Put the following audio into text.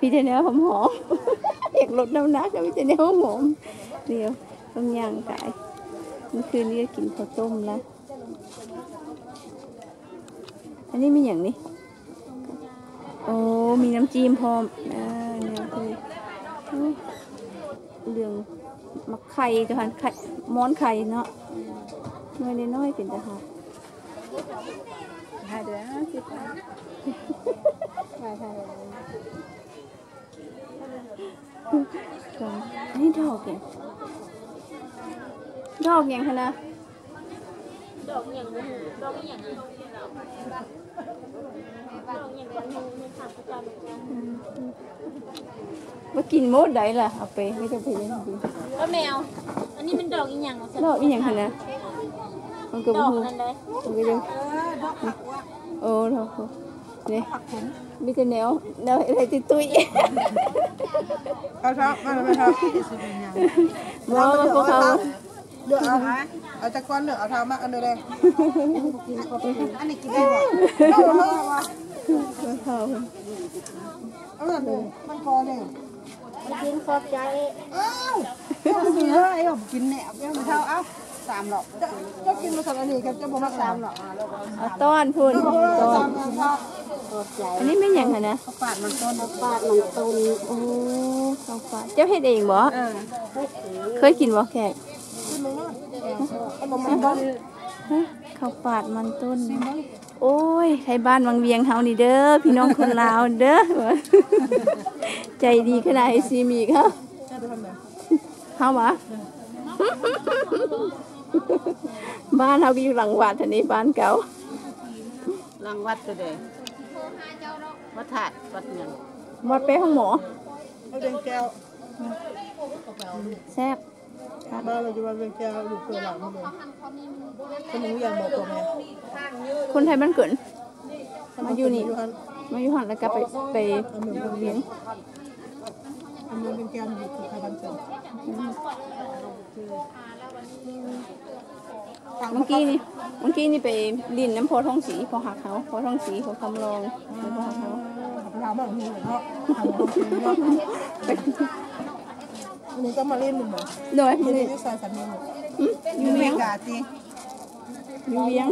พี่เจเนียหอมหอมอยากลดน้ำหนักกับพี่เจเนียหอมหอมเดี๋ยวต้องย่างกายเมื่อคืนนี้ก็กินข้าวต้มแล้วอันนี้มีอย่างนี้ โอ้มีน้ำจิ้มพร้อมอ่าเนี่ยคืออุ๊ยเรื่องมักไข่จะหันไข่ม้อนไข่เนาะน้อยน้อยเป็นจะหาหาเดี๋ยวนะสิะหาหา ก่อนอันนี้ดอกยังดอกยังคะนะดอกอย่างนี้ดอกอย่างดอกอย่างนี้มีทางประจำว่ากินโมดได้ล่ะเอาไปไม่ต้องไปเล่นดีก็แมว อันนี้เป็นดอกอีหยังดอกอีหยังคะนะมันก็ดบ่อกฮู้นั่นเลยมันก็จะโอ้ดอก นี่มีแต่แนวแนวอะไรตุ้ยเอาครับมาเลยครับๆบ่ว่าพวกเขาเลือกเอาเอาจากก้อนเลือกเอาเท้ามากอันเดียวเลยอันนี้กินได้บ่เอาเอาเอาพวกเขาเอาแบบนี้มันพอเนี่ยกินขอบใจอ้าวเอากินเลยเอากินแหนบเอาเท้าเอาสามหรอกจะจะกินมาสักอันนี้ครับจะบ่มาสามหรอกเอาต้อนพุ่นต้อนสามหรอก ขอบใจอันนี้เป็นหยังคะนะเขาปาดมันต้นปาดมันตุนโอ้ข้าวฝาดเจ้าเฮ็ดเองบ่เออเคยกินบ่แขกกินมึงเนาะเอาบ่มันต้นฮะข้าวฝาดมันต้น โอ้ยไทยบ้านวังเวียงเฮานี่เด้อพี่น้องคนลาวเด้อใจดีขนาดไอซีมีเขาจะไปทำแบบเฮาวะบ้านเฮาก็อยู่หลังวัดอันนี้บ้านเก่าหลังวัดก็ได้ วัดถาดวัดเงินวัดเป้ห้องหมอเอาเดงแก้วแซ่บบ้านเราจะว่าเดงแก้วลูกเกลือหลังนี่เลยขนมอย่างบอกตัวแม่คนไทยบ้านเกินมาอยู่นี่อยู่หันมาอยู่หันแล้วก็ไปไปวังเวียงอันนี้เป็นแก้วอยู่ที่ใครทำเสร็จเมื่อกี้นี่ เมื่อกี้นี่ไปลินน้ำโพท้องสีพอหักเขาพอท้องสีพอคำลองพอหักเขาเราบ้างนี่เนาะทำโอเคเนาะอันนี้ก็มาเล่นมันเหรอโดยที่นี่นี่ใส่สันนิษฐานอยู่เวียงกาจีอยู่เวียง